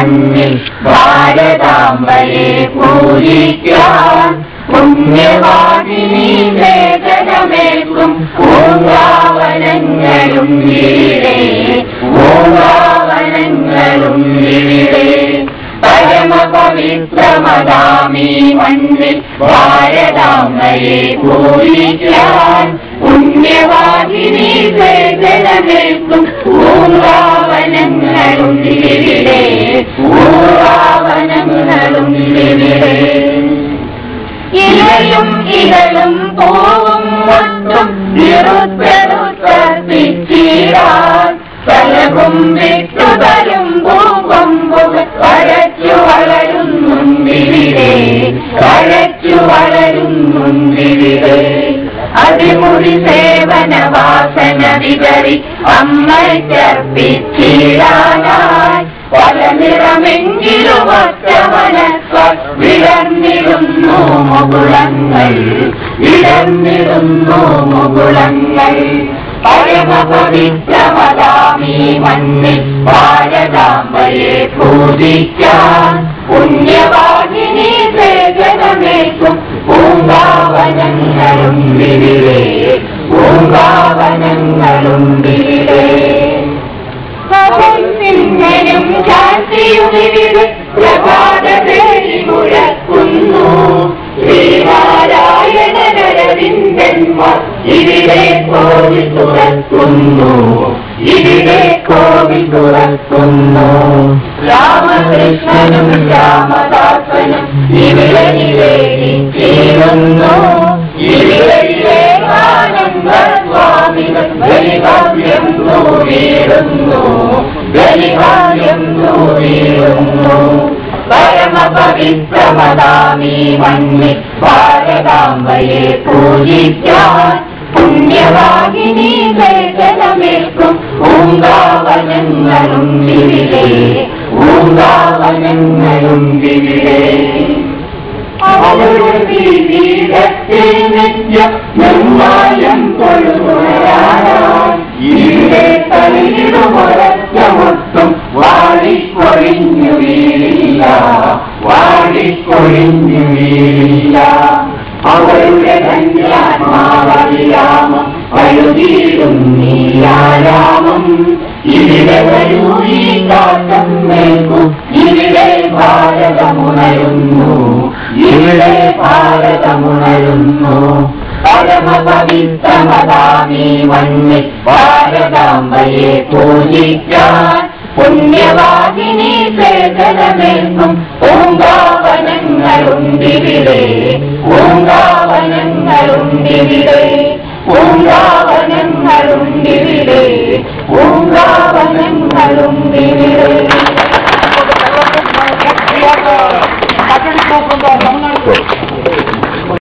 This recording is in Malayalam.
മണ്ണിൽ ഭാരതാംബയെ പൂജിക്കാൻ പുണ്യവാദിനി വേദനമേൽക്കും പൂങ്കാവനങ്ങളും ഇവിടെ പൂങ്കാവനങ്ങളും ഇവിടെ. പരമപവിത്രമതാമീ മണ്ണിൽ ഭാരതാംബയെ പൂജിക്കാൻ പുണ്യവാഹിനി വേദനമേൽക്കും പൂങ്കാവനങ്ങളും ഇതളും പൂവും മൊട്ടും പലകും വിട്ടുതരും ഭൂകൊമ്പുകൾ കരച്ചു വളരുന്നുണ്ടിവിടെ കരച്ചു വളരുന്നുണ്ടിവിടെ അതിമുടി സേവന വാസന വിതറി അമ്മയ്ക്കർപ്പിച്ചിടാനായി പല നിറമെങ്കിലും വിടർന്നിടുന്നു മുകുളങ്ങൾ വിടർന്നിടുന്നു മുകുളങ്ങൾ. പരമപവിത്രമതാമീ മണ്ണിൽ ഭാരതാംബയെ പൂജിക്കാൻ. പുണ്യവാഹിനി സേവനമേക്കും പൂങ്കാവനങ്ങളും വിരിവേ ഇവിടെ കോവിൽ തുറക്കുന്നു. ഇവിടെ കോവിൽ തുറക്കുന്നു. രാമകൃഷ്ണനും രാമദാസനും ഇവിടെ നിവേദിച്ചിരുന്നു. ഇവിടെ വിവേകാനന്ദ സ്വാമികൾ ബലിഭാഗ്യം നൂറിടുന്നു ബലിഭാഗ്യം നൂറിടുന്നു പരമപവിത്രമതാമീ മണ്ണിൽ പൂജിക്കാൻ പുണ്യവാഹിനി വേദനമേൽക്കും. പൂങ്കാവനങ്ങളും ഇവിടെ പൂങ്കാവനങ്ങളും ഇവിടെ അവളുടെ നിത്യം ഇവിടെ തളിരുമൊരറ്റമൊട്ടും വാടിക്കൊഴിഞ്ഞു വീഴില്ല വാടിക്കൊഴിഞ്ഞു വീഴില്ല അവളുടെ ഇവിടെ ഭാരതമുണരുന്നു. ഇവിടെ ഭാരതമുണരുന്നു. ഭാരതാംബയെ പൂജിക്കാൻ പുണ്യവാദിനി പൂങ്കാവനങ്ങളുണ്ടിവിടെ. പൂങ്കാവനങ്ങളുണ്ടിവിടെ. പൂങ്കാവനങ്ങളുണ്ടിവിടെ പൂങ്കാ